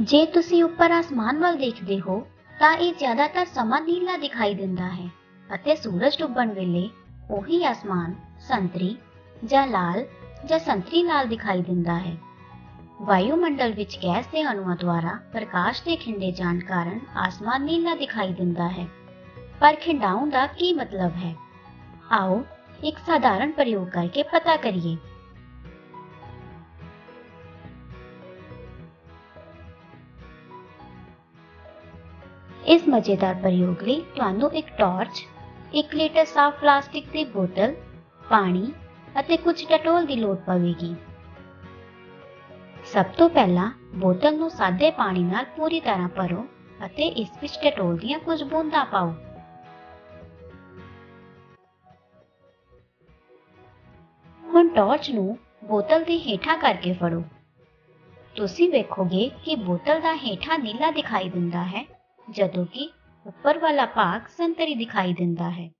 ਜੇ ਤੁਸੀਂ ਉੱਪਰ ਆਸਮਾਨ ਵੱਲ ਦੇਖਦੇ ਹੋ, ਤਾਂ ਇਹ ਜ਼ਿਆਦਾਤਰ ਸਮਾਂ ਨੀਲਾ ਦਿਖਾਈ ਦਿੰਦਾ ਹੈ ਅਤੇ ਸੂਰਜ ਡੁੱਬਣ ਵੇਲੇ ਉਹੀ ਆਸਮਾਨ ਸੰਤਰੀ ਜਾਂ ਲਾਲ ਜਾਂ ਸੰਤਰੀ ਲਾਲ ਦਿਖਾਈ ਦਿੰਦਾ ਹੈ। ਵਾਯੂਮੰਡਲ ਵਿੱਚ ਗੈਸ ਦੇ ਅਣੂਆਂ ਦੁਆਰਾ ਪ੍ਰਕਾਸ਼ ਦੇ ਖਿੰਡੇ ਜਾਣ ਕਾਰਨ ਆਸਮਾਨ ਨੀਲਾ ਦਿਖਾਈ ਦਿੰਦਾ ਹੈ। ਪਰ ਖਿੰਡਾਉਣ ਦਾ ਕੀ ਮਤਲਬ ਹੈ? ਆਓ ਇੱਕ ਸਾਧਾਰਨ ਪ੍ਰਯੋਗ ਕਰਕੇ ਪਤਾ ਕਰੀਏ ਇਸ ਮਜ਼ੇਦਾਰ ਪ੍ਰਯੋਗ ਲਈ ਤੁਹਾਨੂੰ ਇੱਕ ਟਾਰਚ 1 ਲੀਟਰ ਸਾਫ਼ ਪਲਾਸਟਿਕ ਦੀ ਬੋਤਲ ਪਾਣੀ ਅਤੇ ਕੁਝ ਡਟੋਲ ਦੀ ਲੋੜ ਪਵੇਗੀ ਸਭ ਤੋਂ ਪਹਿਲਾਂ ਬੋਤਲ ਨੂੰ ਸਾਦੇ ਪਾਣੀ ਨਾਲ ਪੂਰੀ ਤਰ੍ਹਾਂ ਭਰੋ ਅਤੇ ਇਸ ਵਿੱਚ ਡਟੋਲ ਦੀਆਂ ਕੁਝ ਬੂੰਦਾਂ ਪਾਓ ਹੁਣ ਟਾਰਚ ਨੂੰ ਬੋਤਲ ਦੇ ਹੇਠਾਂ ਕਰਕੇ ਫੜੋ। ਤੁਸੀਂ ਵੇਖੋਗੇ ਕਿ ਬੋਤਲ ਦਾ ਹੇਠਾਂ ਨੀਲਾ ਦਿਖਾਈ ਦਿੰਦਾ ਹੈ, ਜਦੋਂ ਕਿ ਉੱਪਰ ਵਾਲਾ ਭਾਗ ਸੰਤਰੀ ਦਿਖਾਈ ਦਿੰਦਾ ਹੈ।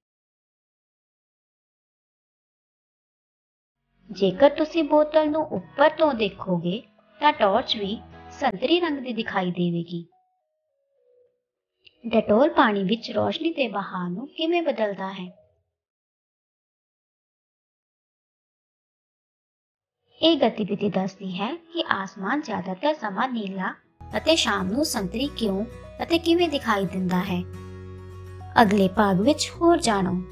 ਜੇਕਰ ਤੁਸੀਂ ਬੋਤਲ ਨੂੰ ਉੱਪਰ ਤੋਂ ਦੇਖੋਗੇ, ਤਾਂ ਟਾਰਚ ਵੀ ਸੰਤਰੀ ਰੰਗ ਦੀ ਦਿਖਾਈ ਦੇਵੇਗੀ। ਡਟੋਲ ਪਾਣੀ ਵਿੱਚ ਰੋਸ਼ਨੀ ਦੇ ਬਹਾਅ ਨੂੰ ਕਿਵੇਂ ਬਦਲਦਾ ਹੈ? ਇਹ ਗਤੀਵਿਧੀ ਦੱਸਦੀ ਹੈ ਕਿ ਆਸਮਾਨ ਜ਼ਿਆਦਾਤਰ ਸਮਾਂ ਨੀਲਾ ਅਤੇ ਸ਼ਾਮ ਨੂੰ ਸੰਤਰੀ ਕਿਉਂ ਅਤੇ ਕਿਵੇਂ ਦਿਖਾਈ ਦਿੰਦਾ ਹੈ। ਅਗਲੇ ਭਾਗ ਵਿੱਚ ਹੋਰ ਜਾਣੋ।